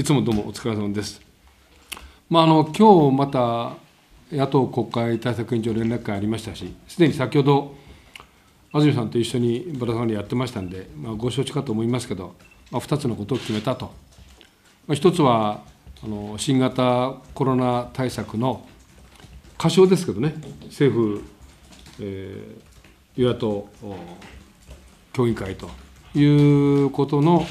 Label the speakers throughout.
Speaker 1: いつもどうもお疲れ様です。まあ、あの今日また野党国会対策委員長連絡会ありましたし、すでに先ほど、安住さんと一緒にぶら下がりやってましたんで、まあ、ご承知かと思いますけど、まあ、2つのことを決めたと、まあ、1つはあの新型コロナ対策の過小ですけどね、政府、えー、与野党協議会ということの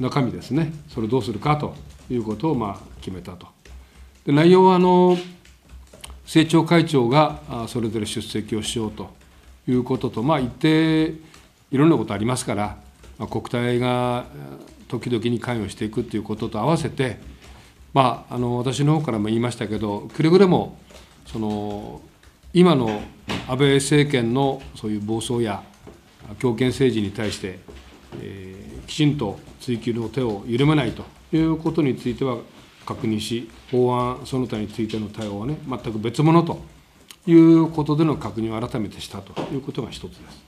Speaker 1: 中身ですね、それをどうするかということをまあ決めたと。で内容はあの政調会長がそれぞれ出席をしようということと、まあ、一定いろんなことありますから、まあ、国体が時々に関与していくということと合わせて、まあ、あの私の方からも言いましたけど、くれぐれもその今の安倍政権のそういう暴走や強権政治に対して、えー、きちんと追及の手を緩めないということについては確認し、法案その他についての対応はね、全く別物ということでの確認を改めてしたということが一つです。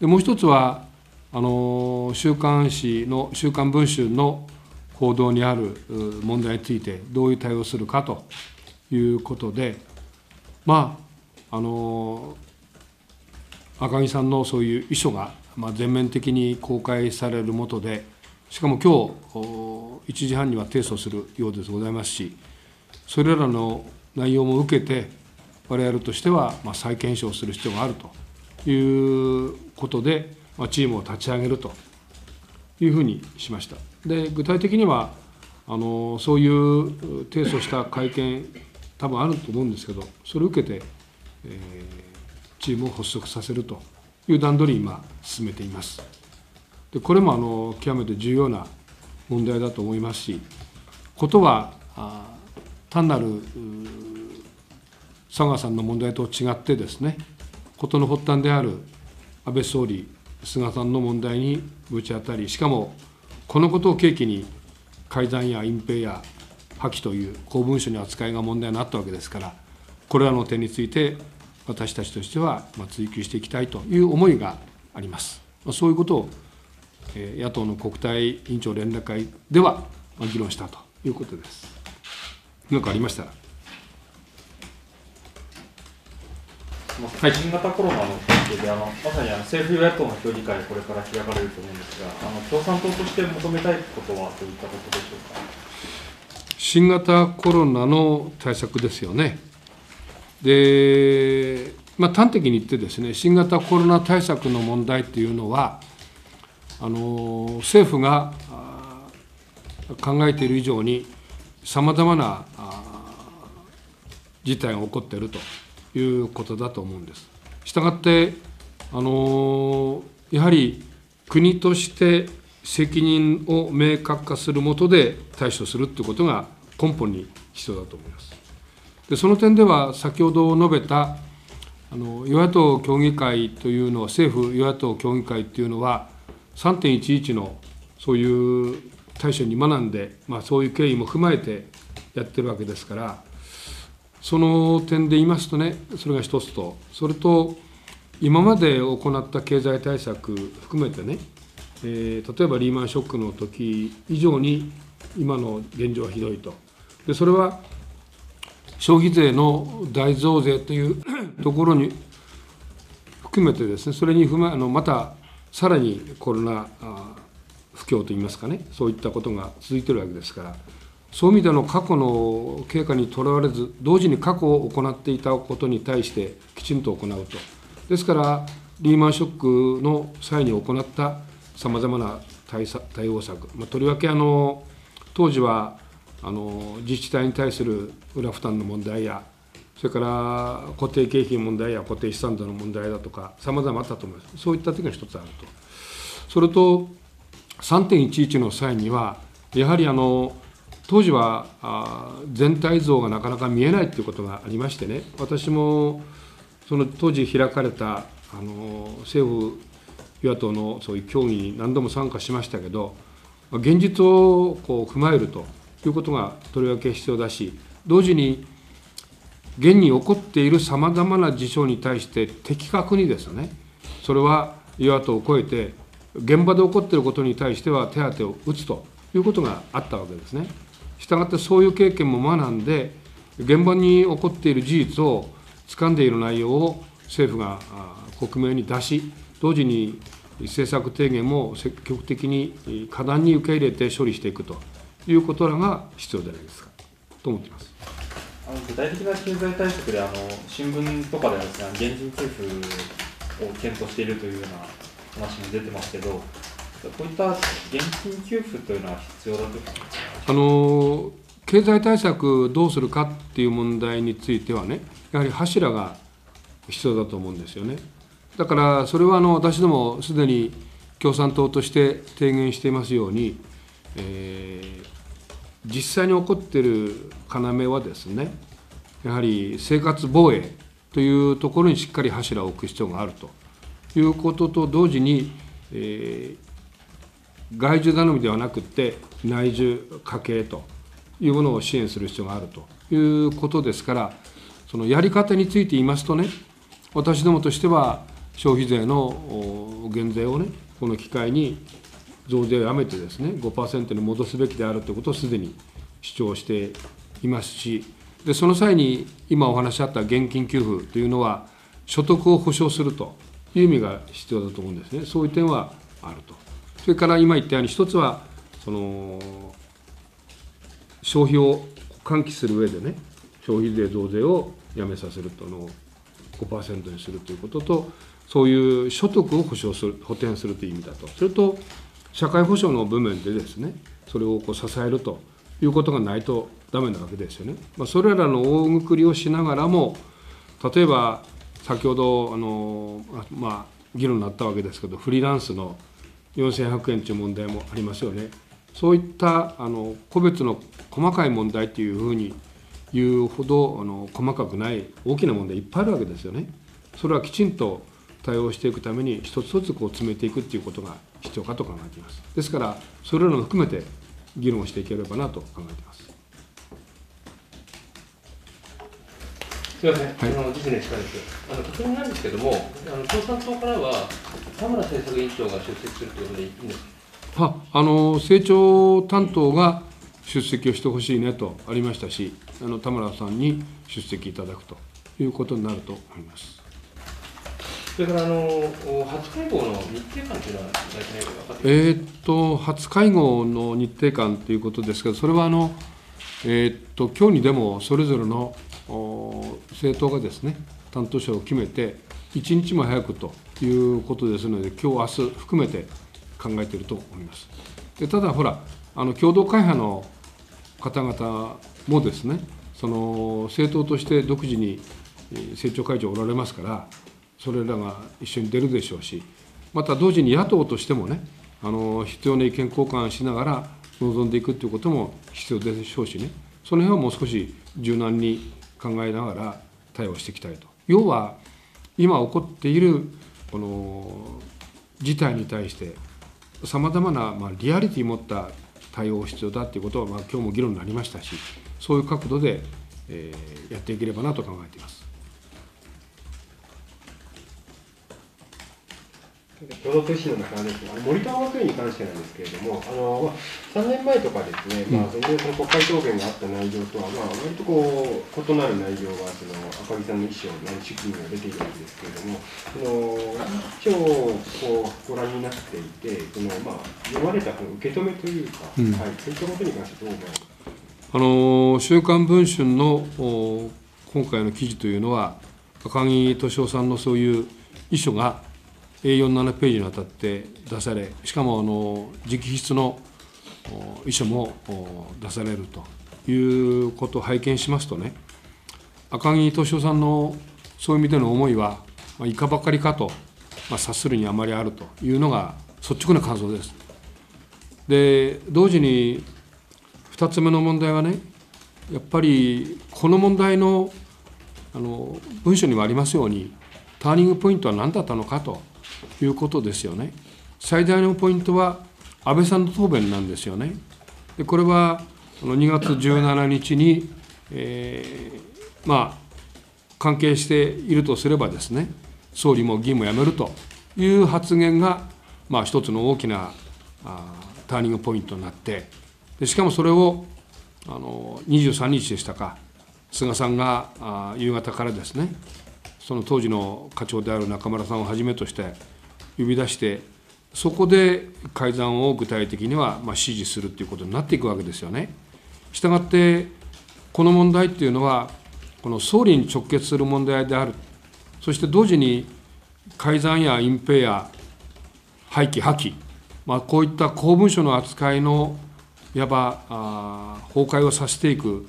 Speaker 1: でもう一つは、あの週刊誌の、週刊文春の報道にある問題について、どういう対応するかということで、まあ、あの赤木さんのそういう遺書が、まあ、全面的に公開されるもとで、しかも今日1時半には提訴するようでございますし、それらの内容も受けて、我々としてはま再検証する必要があるということで、まチームを立ち上げるというふうにしました。で具体的にはあのそういう提訴した会見、多分あると思うんですけど、それを受けて、えーチームを発足させるという段取り今進めています。でこれもあの極めて重要な問題だと思いますし、ことは単なる佐川さんの問題と違ってですね、事の発端である安倍総理、菅さんの問題にぶち当たり、しかもこのことを契機に改ざんや隠蔽や破棄という公文書に扱いが問題になったわけですから、これらの点について私たちとしては追及していきたいという思いがあります。そういうことを野党の国対委員長連絡会では議論したということです。何かありましたら。
Speaker 2: はい、新型コロナの関係であの、まさにあの政府与野党の協議会、これから開かれると思うんですが、あの共産党として求めたいことはどういったことでしょうか
Speaker 1: 新型コロナの対策ですよね。で、まあ、端的に言ってですね、新型コロナ対策の問題っていうのは、あの政府が考えている以上に、さまざまな事態が起こっているということだと思うんです。したがって、あのやはり国として責任を明確化するもとで対処するということが根本に必要だと思います。でその点では、先ほど述べたあの与野党協議会というのは、政府与野党協議会というのは、3.11のそういう対処に学んで、まあ、そういう経緯も踏まえてやってるわけですから、その点で言いますとね、それが一つと、それと、今まで行った経済対策含めてね、えー、例えばリーマンショックの時以上に今の現状はひどいと。でそれは消費税の大増税というところに含めてですね、それに踏まあのまたさらにコロナ不況といいますかね、そういったことが続いているわけですから、そういう意味での過去の経過にとらわれず、同時に過去を行っていたことに対してきちんと行うと。ですから、リーマンショックの際に行ったさまざまな対対応策、まあ、とりわけあの当時はあの自治体に対する裏負担の問題や、それから固定経費問題や固定資産度の問題だとか、さまざまあったと思います。そういった点が一つあると。それと、3.11の際には、やはりあの当時はあ全体像がなかなか見えないということがありましてね、私もその当時開かれたあの政府与野党のそういう協議に何度も参加しましたけど、現実をこう踏まえるということがとりわけ必要だし、同時に、現に起こっているさまざまな事象に対して的確にですね、それは与野党を超えて、現場で起こっていることに対しては手当を打つということがあったわけですね。したがってそういう経験も学んで、現場に起こっている事実を掴んでいる内容を政府が国名に出し、同時に政策提言も積極的に果断に受け入れて処理していくということらが必要じゃないですかと思っています
Speaker 2: あの具体的な経済対策であの新聞とかではですね現金給付を検討しているというような話も出てますけどこういった現金給付というのは必要だと
Speaker 1: あの経済対策どうするかっていう問題についてはねやはり柱が必要だと思うんですよね。だからそれはあの私どもすでに共産党として提言していますように、えー、実際に起こっている要はですねやはり生活防衛というところにしっかり柱を置く必要があるということと同時に、えー、外需頼みではなくて内需家計というものを支援する必要があるということですからそのやり方について言いますとね私どもとしては消費税の減税をね、この機会に増税をやめてですね、5%に戻すべきであるということをすでに主張していますし、でその際に今お話しあった現金給付というのは、所得を保障するという意味が必要だと思うんですね、そういう点はあると。それから今言ったように、一つは、その消費を喚起する上でね、消費税増税をやめさせるとの5%にするということと、そういう所得を保障する補填するという意味だとそれと社会保障の部分でですねそれをこう支えるということがないとダメなわけですよね、まあ、それらの大ぐくりをしながらも例えば先ほどあの、まあ、議論になったわけですけどフリーランスの4100円という問題もありますよねそういったあの個別の細かい問題というふうに言うほどあの細かくない大きな問題いっぱいあるわけですよね。それはきちんと対応していくために一つ一つこう詰めていくっていうことが必要かと考えています。ですからそれらも含めて議論していければなと考えています。
Speaker 3: すみません、はい、あの次年です。あの確認なんですけれども、あの共産党からは田村政策委員長が出席するということでいいんですか？は
Speaker 1: あの政調担当が出席をしてほしいねとありましたし、あの田村さんに出席いただくということになると思います。
Speaker 3: それからあの初会合の日程感というのは大体分かって
Speaker 1: えー、っと初会合の日程感ということですけど、それはあの、えー、っと今日にでもそれぞれの政党がですね担当者を決めて、一日も早くということですので、今日明日含めて考えていると思います。でただ、ほら、あの共同会派の方々もですね、その政党として独自に政調会長おられますから、それらが一緒に出るでしょうし、また同時に野党としてもね、あの必要な意見交換しながら臨んでいくということも必要でしょうしね、その辺はもう少し柔軟に考えながら対応していきたいと。要は、今起こっているこの事態に対して、さまざまな、ま、リアリティを持った対応が必要だということは、まあ、今日も議論になりましたし、そういう角度で、え、やっていければなと考えています。
Speaker 4: 共同通信の中ですが、森友学園に関してなんですけれども、あの3年前とかですね、まあ、全然その国会答弁があった内容とは、まあ、割とこう異なる内容がその赤木さんの意思を、まあ、主義が出ているんですけれども、その一応こうご覧になっていて、そのまあ、読まれたこの受け止めというか、うん、はい、そういったことに関してどう思われますか。
Speaker 1: あの週刊文春の今回の記事というのは、赤木俊夫さんのそういう遺書が A47 ページにわたって出され、しかもあの直筆の遺書も出されるということを拝見しますとね、赤木俊夫さんのそういう意味での思いは、まあ、いかばかりかと、まあ、察するにあまりあるというのが率直な感想です。で、同時に2つ目の問題はね、やっぱりこの問題のあの文書にもありますように、ターニングポイントは何だったのかということですよね。最大のポイントは安倍さんの答弁なんですよね。でこれは2月17日に、えー、まあ関係しているとすればですね総理も議員も辞めるという発言が、まあ、一つの大きなあターニングポイントになってでしかもそれをあの23日でしたか菅さんがあ夕方からですねその当時の課長である中村さんをはじめとして呼び出してそこで改ざんを具体的にはまあ指示するということになっていくわけですよね。したがってこの問題っていうのはこの総理に直結する問題であるそして同時に改ざんや隠蔽や廃棄破棄、まあ、こういった公文書の扱いのいわばあ崩壊をさせていく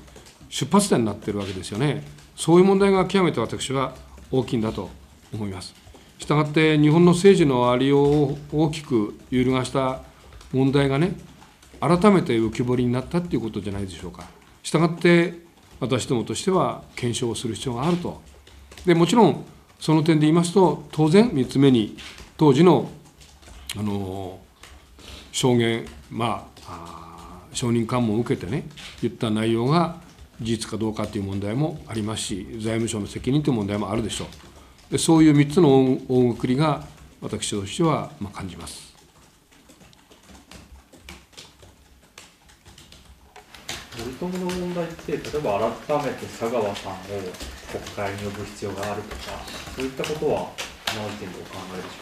Speaker 1: 出発点になっているわけですよね。そういう問題が極めて私は大きいんだと思います。したがって日本の政治のありようを大きく揺るがした問題がね改めて浮き彫りになったということじゃないでしょうか。したがって私どもとしては検証をする必要があると。でもちろんその点で言いますと当然3つ目に当時のあの証言まあ証人喚問を受けてね言った内容が事実かどうかという問題もありますし財務省の責任という問題もあるでしょうでそういう3つの大送りが私としてはまあ感じます
Speaker 2: 森友の問題って例えば改めて佐川さんを国会に呼ぶ必要があるとかそういったことはお考えでしょうか？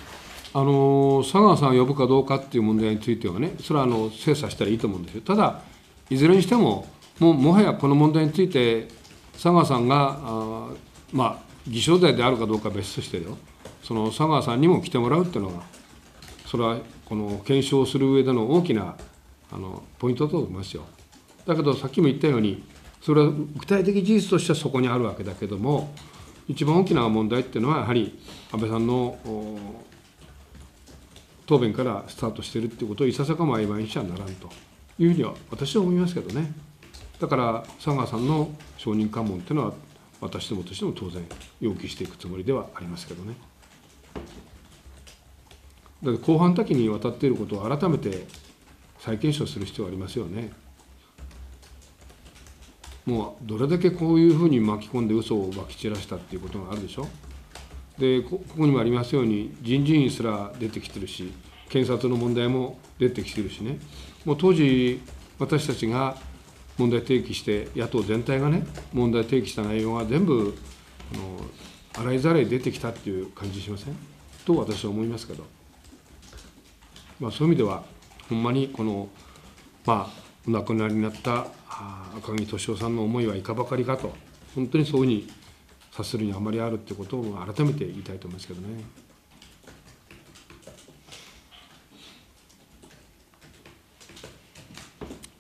Speaker 1: あの佐川さんを呼ぶかどうかっていう問題についてはね、それはあの精査したらいいと思うんですよ。ただ、いずれにしても、もうもはやこの問題について、佐川さんが、あまあ、偽証罪であるかどうか別としてよ、その佐川さんにも来てもらうっていうのが、それはこの検証する上での大きなあのポイントだと思いますよ。だけど、さっきも言ったように、それは具体的事実としてはそこにあるわけだけども、一番大きな問題っていうのは、やはり安倍さんの答弁からスタートしているということをいささかも曖昧にしちゃならんというふうには私は思いますけどね。だから佐川さんの証人喚問というのは私どもとしても当然要求していくつもりではありますけどね。だって後半多岐にわたっていることを改めて再検証する必要ありますよね。もうどれだけこういうふうに巻き込んで嘘をまき散らしたっていうことがあるでしょ。でここにもありますように人事院すら出てきてるし検察の問題も出てきてるしねもう当時私たちが問題提起して野党全体がね問題提起した内容が全部あの洗いざらい出てきたっていう感じしません？と私は思いますけど、まあ、そういう意味ではほんまにこのまあお亡くなりになった赤木俊夫さんの思いはいかばかりかと本当にそういうふうに察するにあまりあるってことを改めて言いたいと思いますけどね。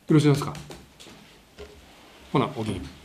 Speaker 1: よろしいですか？ほなおぎ